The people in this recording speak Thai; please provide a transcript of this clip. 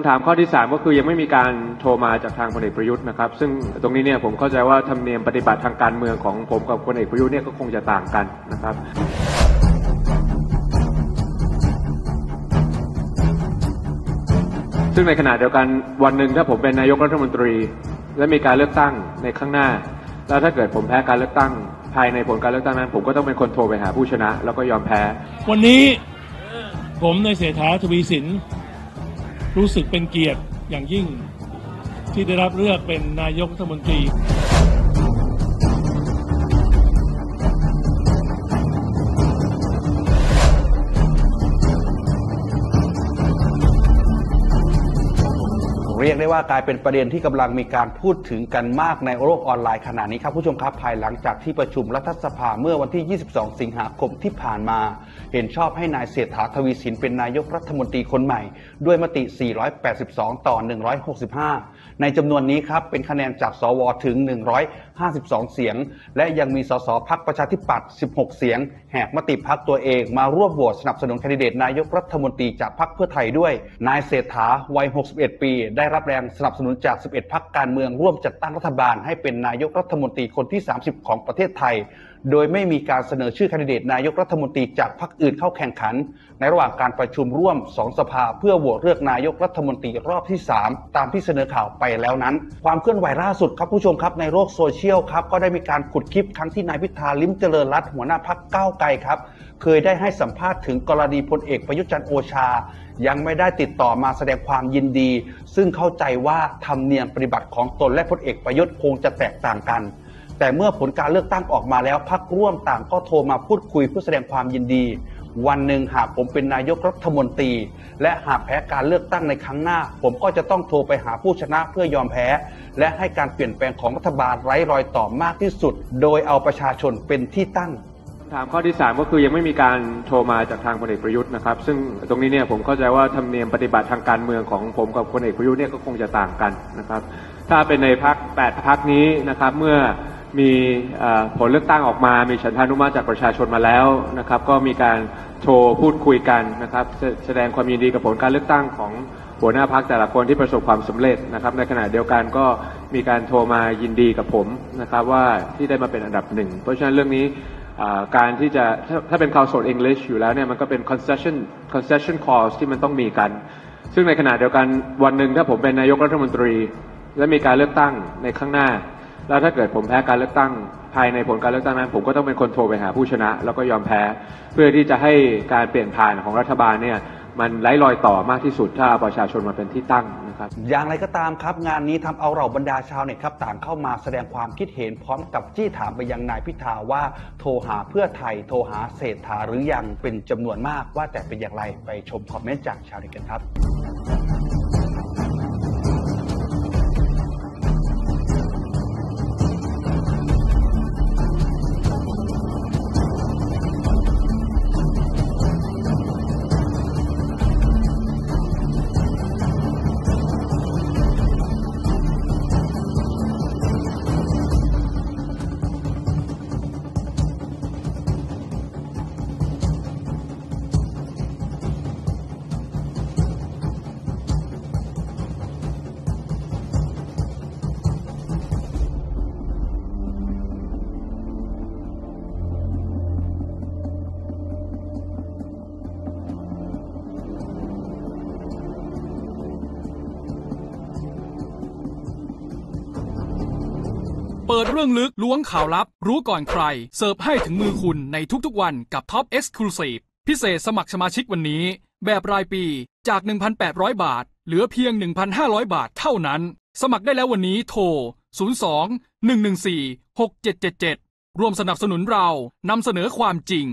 คำถามข้อที่ 3 ก็คือยังไม่มีการโทรมาจากทางพลเอกประยุทธ์นะครับ ซึ่งตรงนี้เนี่ยผมเข้าใจว่าธรรมเนียมปฏิบัติทางการเมืองของผมกับพลเอกประยุทธ์เนี่ยก็คงจะต่างกันนะครับซึ่งในขณะเดียวกันวันหนึ่งถ้าผมเป็นนายกรัฐมนตรี และมีการเลือกตั้งในข้างหน้า แล้วถ้าเกิดผมแพ้การเลือกตั้ง ภายในผลการเลือกตั้งนั้น ผมก็ต้องเป็นคนโทรไปหาผู้ชนะ แล้วก็ยอมแพ้ วันนี้ผมในเศรษฐาทวีสิน รู้สึกเป็นเกียรติอย่างยิ่ง ที่ได้รับเลือกเป็นนายกรัฐมนตรี เรียกได้ว่ากลายเป็นประเด็นที่กำลังมีการพูดถึงกันมากในโลกออนไลน์ขณะนี้ครับผู้ชมครับภายหลังจากที่ประชุมรัฐสภาเมื่อวันที่ 22 สิงหาคมที่ผ่านมา เห็นชอบให้นายเศรษฐาทวีสินเป็นนายกรัฐมนตรีคนใหม่ ด้วยมติ 482 ต่อ 165 ในจำนวนนี้ครับเป็นคะแนนจากสวถึง 100 52 เสียง และยังมีสสพักประชาธิปัตย์ 16 เสียง แหกมติพักตัวเองมาร่วมโหวตสนับสนุนแคนดิเดตนายกรัฐมนตรีจากพักเพื่อไทยด้วย นายเศรษฐาวัย 61 ปี ได้รับแรงสนับสนุนจาก 11 พักการเมืองร่วมจัดตั้งรัฐบาลให้เป็นนายกรัฐมนตรีคนที่ 30 ของประเทศไทย โดยไม่มีการเสนอชื่อแคนดิเดตนายกรัฐมนตรีจากพรรคอื่นเข้าแข่งขัน ในระหว่างการประชุมร่วม 2 สภาเพื่อโหวตเลือกนายกรัฐมนตรีรอบที่ 3 ตามที่เสนอข่าวไปแล้วนั้น ความเคลื่อนไหวล่าสุดครับผู้ชมครับในโลกโซเชียลครับก็ได้มีการขุดคลิปครั้งที่นายพิธาลิ้มเจริญรัตน์หัวหน้าพรรคก้าวไกลครับ เคยได้ให้สัมภาษณ์ถึงกรณีพลเอกประยุจันทร์โอชา ยังไม่ได้ติดต่อมาแสดงความยินดี ซึ่งเข้าใจว่าธรรมเนียมปฏิบัติของตนและพลเอกประยุทธ์คงจะแตกต่างกัน แต่เมื่อผลการเลือกตั้งออกมาแล้วพักร่วมต่างก็โทรมาพูดคุยเพื่อแสดงความยินดี วันหนึ่งหากผมเป็นนายกรัฐมนตรี และหากแพ้การเลือกตั้งในครั้งหน้า ผมก็จะต้องโทรไปหาผู้ชนะเพื่อยอมแพ้ และให้การเปลี่ยนแปลงของรัฐบาลไร้รอยต่อมากที่สุด โดยเอาประชาชนเป็นที่ตั้งถามข้อที่ 3 ก็คือยังไม่มีการโทรมาจากทางพลเอกประยุทธ์นะครับ ซึ่งตรงนี้เนี่ยผมเข้าใจว่าธรรมเนียมปฏิบัติทางการเมืองของผมกับพลเอกประยุทธ์เนี่ยก็คงจะต่างกันนะครับ ถ้าเป็นในพักแปดพักนี้นะครับเมื่อ มีผลเลือกตั้งออกมา มีฉันทานุมัติจากประชาชนมาแล้วนะครับ ก็มีการโทรพูดคุยกันนะครับ แสดงความยินดีกับผลการเลือกตั้งของหัวหน้าพักแต่ละคนที่ประสบความสำเร็จนะครับ ในขณะเดียวกันก็มีการโทรมายินดีกับผมนะครับว่าที่ได้มาเป็นอันดับหนึ่ง เพราะฉะนั้นเรื่องนี้การที่จะถ้าถ้าเป็น Council English อยู่แล้วเนี่ยมันก็เป็น concession concession clause ที่มันต้องมีกัน ซึ่งในขณะเดียวกันวันหนึ่งถ้าผมเป็นนายกรัฐมนตรี และมีการเลือกตั้งในข้างหน้า แล้วถ้าเกิดผมแพ้การเลือกตั้งภายในผลการเลือกตั้งนั้น ผมก็ต้องเป็นคนโทรไปหาผู้ชนะ แล้วก็ยอมแพ้ เพื่อที่จะให้การเปลี่ยนผ่านของรัฐบาลเนี่ยมันไร้รอยต่อมากที่สุดถ้าประชาชนมาเป็นที่ตั้งนะครับอย่างไรก็ตามครับ งานนี้ทำเอาเราบรรดาชาวเน็ตครับต่างเข้ามาแสดงความคิดเห็นพร้อมกับจี้ถามไปยังนายพิธาว่าโทรหาเพื่อไทยโทรหาเศรษฐาหรือยังเป็นจำนวนมากว่าแต่เป็นอย่างไรไปชมคอมเมนต์จากชาวเน็ตกันครับ เปิดเรื่องลึกล้วงข่าวลับ รู้ก่อนใคร เสิร์ฟให้ถึงมือคุณในทุกๆวันกับ Top Exclusive พิเศษสมัครสมาชิกวันนี้ แบบรายปีจาก 1,800 บาท เหลือเพียง 1,500 บาทเท่านั้น สมัครได้แล้ววันนี้โทร 02 114 6777 ร่วมสนับสนุนเรานำเสนอความจริง